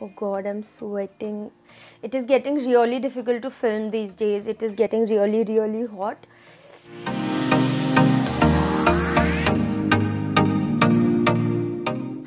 Oh god, I'm sweating. It is getting really difficult to film these days. It is getting really, really hot.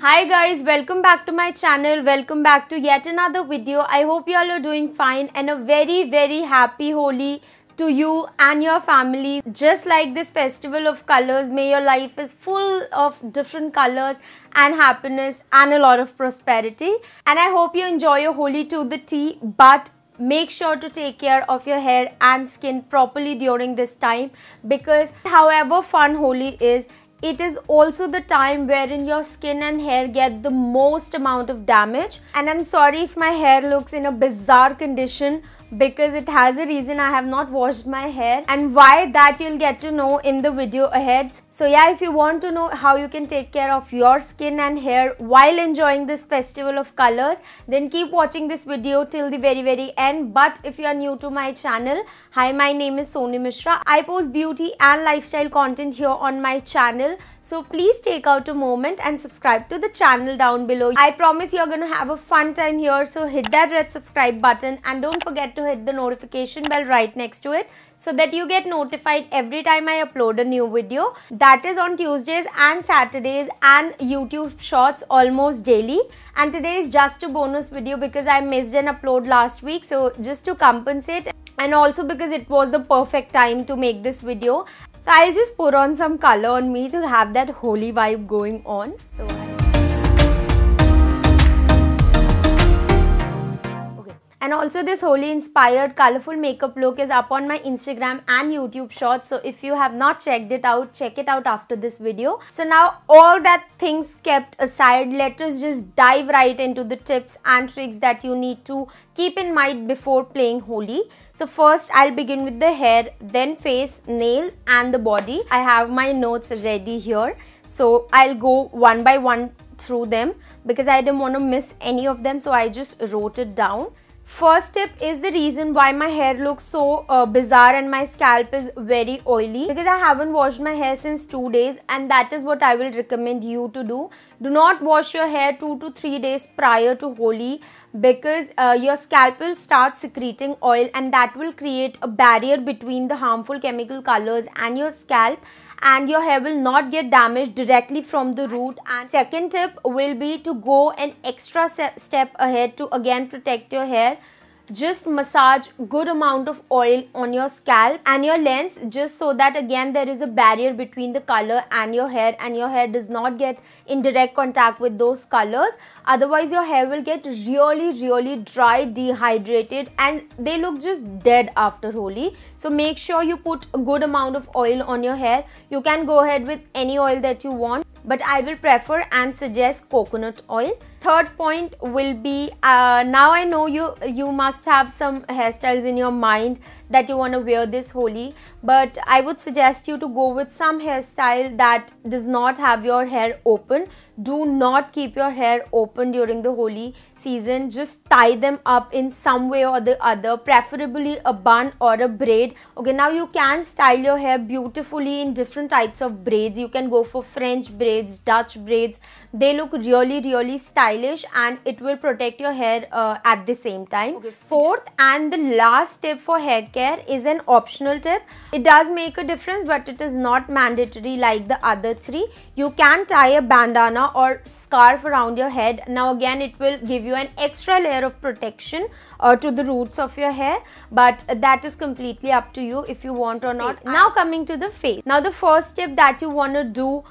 Hi guys, welcome back to my channel. Welcome back to yet another video. I hope you all are doing fine and a very, very happy Holi to you and your family. Just like this festival of colors, may your life is full of different colors and happiness and a lot of prosperity. And I hope you enjoy your Holi to the T, but make sure to take care of your hair and skin properly during this time because however fun Holi is, it is also the time wherein your skin and hair get the most amount of damage and i'm sorry if my hair looks in a bizarre condition because it has a reason I have not washed my hair and why that you'll get to know in the video ahead. So yeah, if you want to know how you can take care of your skin and hair while enjoying this festival of colors, then keep watching this video till the very very end. But if you are new to my channel, hi my name is Soni Mishra. I post beauty and lifestyle content here on my channel. So please take out a moment and subscribe to the channel down below. I promise you're going to have a fun time here. So hit that red subscribe button and don't forget to hit the notification bell right next to it so that you get notified every time I upload a new video. That is on Tuesdays and Saturdays and YouTube shorts almost daily. And today is just a bonus video because I missed an upload last week. So just to compensate and also because it was the perfect time to make this video so I'll just put on some color on me to have that Holi vibe going on. So and also this Holi inspired colorful makeup look is up on my Instagram and YouTube shorts. So if you have not checked it out, check it out after this video. So now all that things kept aside, let us just dive right into the tips and tricks that you need to keep in mind before playing Holi. So first I'll begin with the hair, then face, nail and the body. I have my notes ready here. So I'll go one by one through them because I didn't want to miss any of them. So I just wrote it down. First tip is the reason why my hair looks so uh, bizarre and my scalp is very oily because I haven't washed my hair since 2 days and that is what I will recommend you to do. Do not wash your hair 2 to 3 days prior to Holi because uh, your scalp will start secreting oil and that will create a barrier between the harmful chemical colors and your scalp and your hair will not get damaged directly from the root. And second tip will be to go an extra step ahead to again protect your hair just massage good amount of oil on your scalp and your lens just so that again there is a barrier between the color and your hair and your hair does not get in direct contact with those colors. Otherwise your hair will get really really dry dehydrated and they look just dead after Holi. So make sure you put a good amount of oil on your hair. You can go ahead with any oil that you want but I will prefer and suggest coconut oil third point will be uh, now I know you you must have some hairstyles in your mind that you want to wear this Holi but I would suggest you to go with some hairstyle that does not have your hair open. Do not keep your hair open during the Holi season just tie them up in some way or the other preferably a bun or a braid. Okay now you can style your hair beautifully in different types of braids. You can go for French braids Dutch braids. They look really really stylish and it will protect your hair uh, at the same time. Okay. fourth and the last tip for hair care is an optional tip. It does make a difference but it is not mandatory like the other three. You can tie a bandana or scarf around your head. Now again it will give you an extra layer of protection uh, to the roots of your hair but that is completely up to you if you want or not. Now coming to the face now the first step that you want to do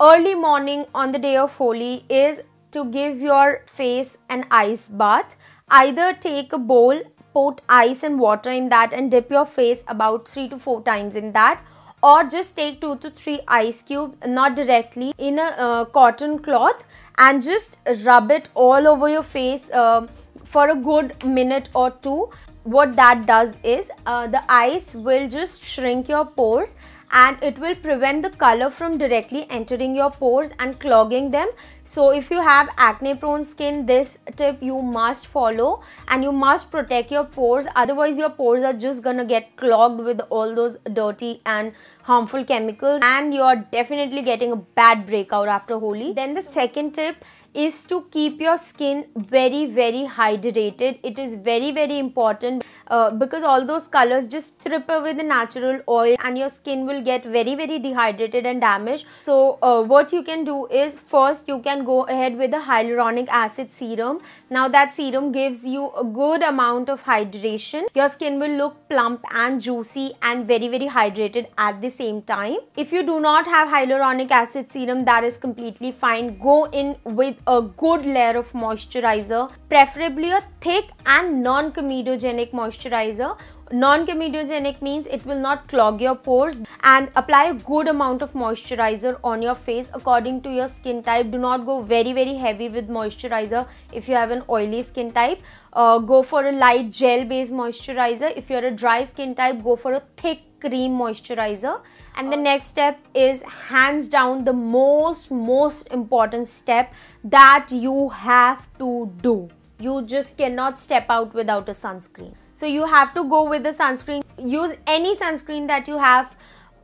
early morning on the day of Holi is to give your face an ice bath. Either take a bowl, put ice and water in that and dip your face about 3 to 4 times in that. Or just take 2 to 3 ice cubes not directly in a uh, cotton cloth and just rub it all over your face uh, for a good minute or two. What that does is uh, the ice will just shrink your pores and it will prevent the color from directly entering your pores and clogging them so if you have acne prone skin this tip you must follow and you must protect your pores. Otherwise your pores are just gonna get clogged with all those dirty and harmful chemicals and you're definitely getting a bad breakout after Holi. Then the second tip is to keep your skin very very hydrated. It is very very important uh, because all those colors just strip away the natural oil and your skin will get very very dehydrated and damaged. So uh, what you can do is first you can go ahead with the hyaluronic acid serum. Now that serum gives you a good amount of hydration. Your skin will look plump and juicy and very very hydrated at the same time. If you do not have hyaluronic acid serum that is completely fine. Go in with a good layer of moisturizer preferably a thick and non-comedogenic moisturizer. Moisturizer non-comedogenic means it will not clog your pores and apply a good amount of moisturizer on your face. According to your skin type do not go very very heavy with moisturizer if you have an oily skin type. Uh, go for a light gel based moisturizer. If you're a dry skin type go for a thick cream moisturizer and the next step is hands down the most most important step that you have to do. You just cannot step out without a sunscreen. So you have to go with the sunscreen. Use any sunscreen that you have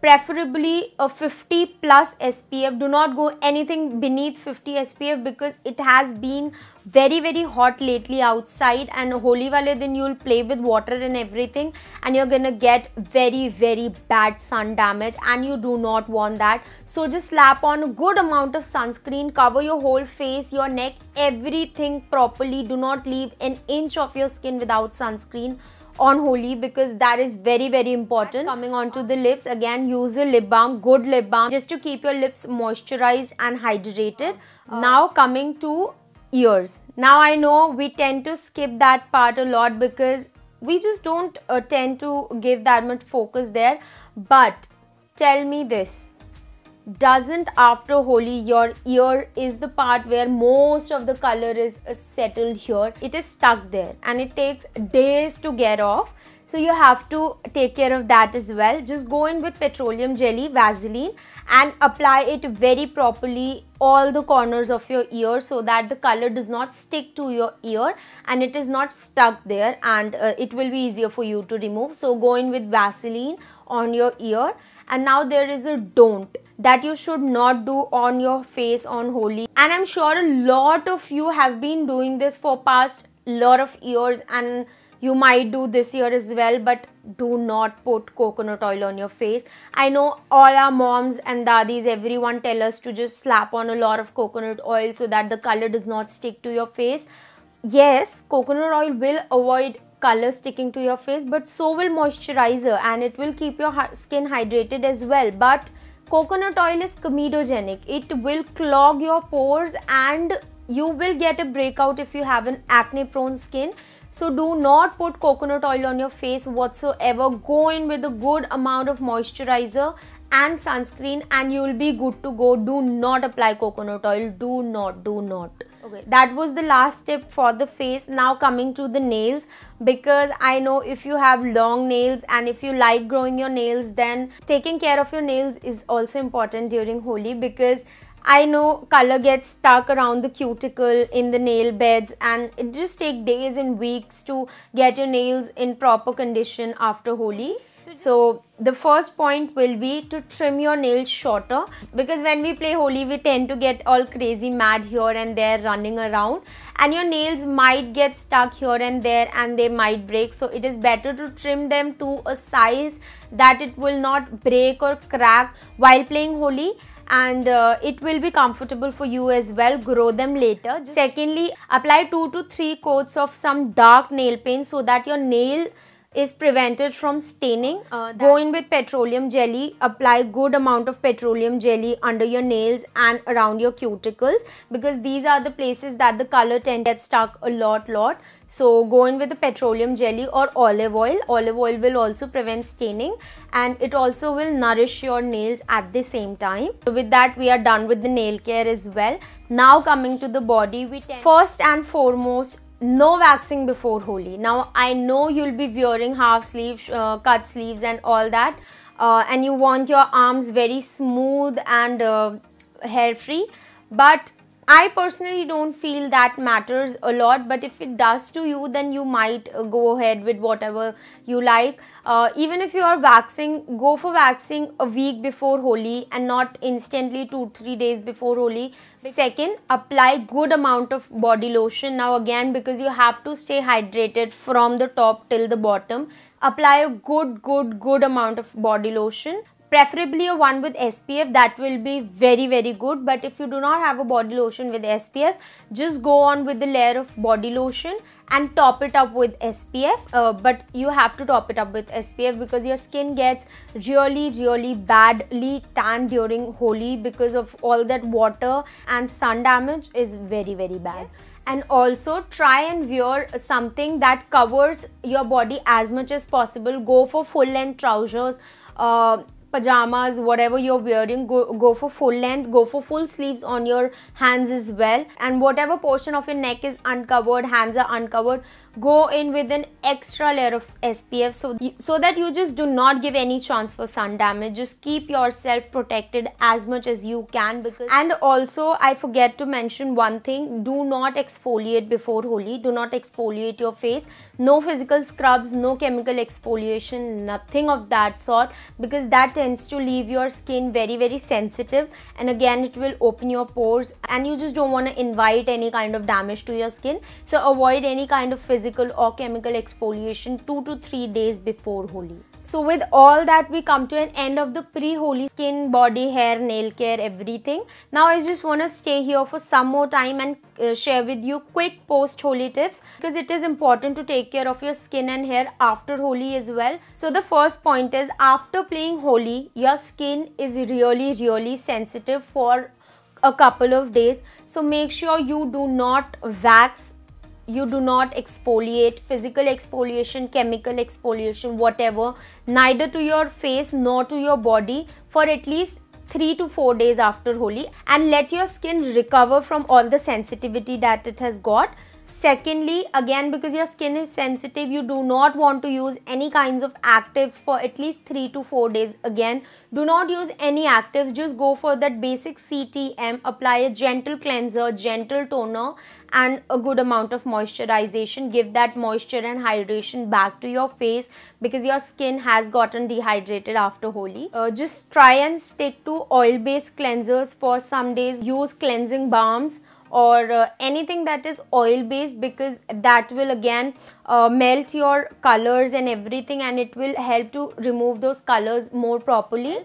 preferably a 50 plus SPF do not go anything beneath 50 SPF because it has been very very hot lately outside and Holi wale then you'll play with water and everything and you're gonna get very very bad sun damage and you do not want that. So just slap on a good amount of sunscreen cover your whole face your neck everything properly. Do not leave an inch of your skin without sunscreen on Holi because that is very very important. Coming on to the lips again use a lip balm, good lip balm just to keep your lips moisturized and hydrated. Uh, now coming to ears. Now I know we tend to skip that part a lot because we just don't uh, tend to give that much focus there. But tell me this doesn't after Holi your ear is the part where most of the color is settled here. It is stuck there and it takes days to get off. So you have to take care of that as well. Just go in with petroleum jelly vaseline and apply it very properly all the corners of your ear so that the color does not stick to your ear and it is not stuck there and uh, it will be easier for you to remove. So go in with vaseline on your ear. And now there is a don't that you should not do on your face on Holi. And I'm sure a lot of you have been doing this for past lot of years and you might do this year as well but do not put coconut oil on your face. I know all our moms and daddies everyone tell us to just slap on a lot of coconut oil so that the color does not stick to your face. Yes coconut oil will avoid color sticking to your face but so will moisturizer and it will keep your skin hydrated as well. But coconut oil is comedogenic. It will clog your pores and you will get a breakout if you have an acne prone skin. So do not put coconut oil on your face whatsoever. Go in with a good amount of moisturizer and sunscreen and you will be good to go. Do not apply coconut oil. Do not do not. Okay. That was the last tip for the face. Now coming to the nails because i know if you have long nails and if you like growing your nails then taking care of your nails is also important during holi because I know color gets stuck around the cuticle in the nail beds and it just takes days and weeks to get your nails in proper condition after Holi. So the first point will be to trim your nails shorter. Because when we play Holi we tend to get all crazy mad here and there running around. And your nails might get stuck here and there and they might break. So it is better to trim them to a size that it will not break or crack while playing Holi. And uh, it will be comfortable for you as well. Grow them later. Secondly apply 2 to 3 coats of some dark nail paint so that your nail is prevented from staining. Uh, Go in with petroleum jelly. Apply good amount of petroleum jelly under your nails and around your cuticles because these are the places that the color tend to get stuck a lot lot. So go in with the petroleum jelly or olive oil. Olive oil will also prevent staining and it also will nourish your nails at the same time. So with that we are done with the nail care as well. Now coming to the body, we first and foremost no waxing before Holi. Now I know you'll be wearing half sleeves, uh, cut sleeves and all that uh, and you want your arms very smooth and uh, hair free but I personally don't feel that matters a lot, but if it does to you, then you might uh, go ahead with whatever you like. Uh, even if you are waxing, go for waxing a week before Holi and not instantly two three days before Holi. Second, apply good amount of body lotion. Now again, because you have to stay hydrated from the top till the bottom, apply a good good good amount of body lotion preferably a one with SPF that will be very very good. But if you do not have a body lotion with SPF just go on with the layer of body lotion and top it up with SPF uh, but you have to top it up with SPF because your skin gets really really badly tan during Holi because of all that water and sun damage is very very bad. And also try and wear something that covers your body as much as possible. Go for full length trousers. Uh, pajamas whatever you're wearing go, go for full length go for full sleeves on your hands as well. And whatever portion of your neck is uncovered hands are uncovered go in with an extra layer of SPF so so that you just do not give any chance for sun damage. Just keep yourself protected as much as you can because and also I forget to mention one thing do not exfoliate before Holi. Do not exfoliate your face. No physical scrubs no chemical exfoliation nothing of that sort because that tends to leave your skin very very sensitive and again it will open your pores and you just don't want to invite any kind of damage to your skin. So avoid any kind of physical physical or chemical exfoliation 2 to 3 days before Holi. So with all that we come to an end of the pre-Holi skin, body, hair, nail care, everything. Now I just want to stay here for some more time and uh, share with you quick post-Holi tips because it is important to take care of your skin and hair after Holi as well. So the first point is after playing Holi, your skin is really really sensitive for a couple of days. So make sure you do not wax you do not exfoliate physical exfoliation chemical exfoliation whatever neither to your face nor to your body for at least 3 to 4 days after Holi and let your skin recover from all the sensitivity that it has got secondly again because your skin is sensitive you do not want to use any kinds of actives for at least 3 to 4 days. Again do not use any actives. Just go for that basic ctm apply a gentle cleanser gentle toner and a good amount of moisturization. Give that moisture and hydration back to your face because your skin has gotten dehydrated after Holi. Uh, just try and stick to oil based cleansers for some days. Use cleansing balms or uh, anything that is oil based because that will again uh, melt your colors and everything and it will help to remove those colors more properly.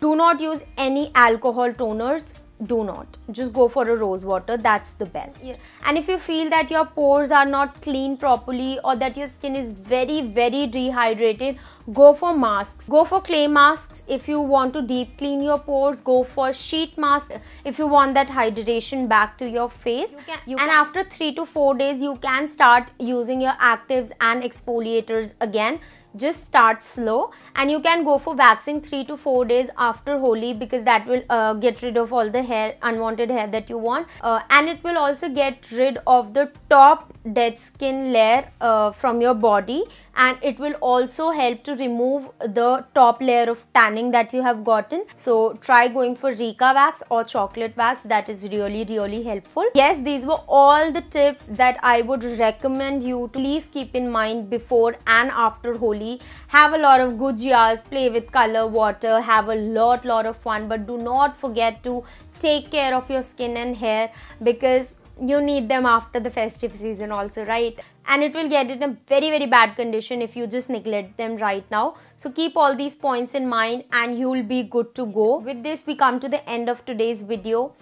Do not use any alcohol toners do not. Just go for a rose water that's the best. Yeah. and if you feel that your pores are not clean properly or that your skin is very very dehydrated go for masks. Go for clay masks if you want to deep clean your pores. Go for sheet mask if you want that hydration back to your face. You can, you and can. after 3 to 4 days you can start using your actives and exfoliators again just start slow and you can go for waxing 3 to 4 days after Holi because that will uh, get rid of all the hair unwanted hair that you want. Uh, and it will also get rid of the top dead skin layer uh, from your body and it will also help to remove the top layer of tanning that you have gotten. So try going for Rica wax or chocolate wax. That is really really helpful. Yes these were all the tips that I would recommend you to please keep in mind before and after Holi. Have a lot of gujiyas play with color water have a lot lot of fun but do not forget to take care of your skin and hair because you need them after the festive season also right and it will get in a very very bad condition if you just neglect them right now. So keep all these points in mind and you will be good to go. With this we come to the end of today's video.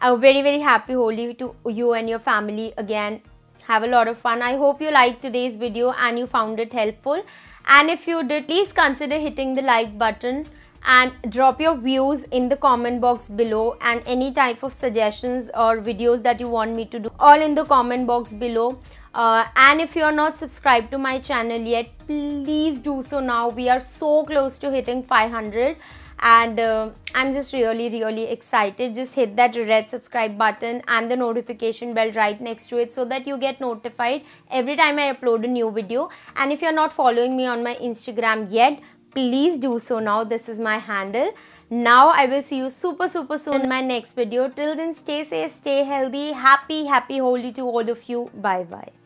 A very very happy Holi to you and your family again. Have a lot of fun. I hope you liked today's video and you found it helpful. And if you did please consider hitting the like button and drop your views in the comment box below and any type of suggestions or videos that you want me to do. All in the comment box below uh, and if you are not subscribed to my channel yet please do so now. We are so close to hitting 500 and uh, i'm just really really excited. Just hit that red subscribe button and the notification bell right next to it so that you get notified every time i upload a new video. And if you're not following me on my instagram yet please do so now. This is my handle. Now i will see you super super soon in my next video. Till then stay safe stay healthy. Happy happy Holi to all of you. Bye bye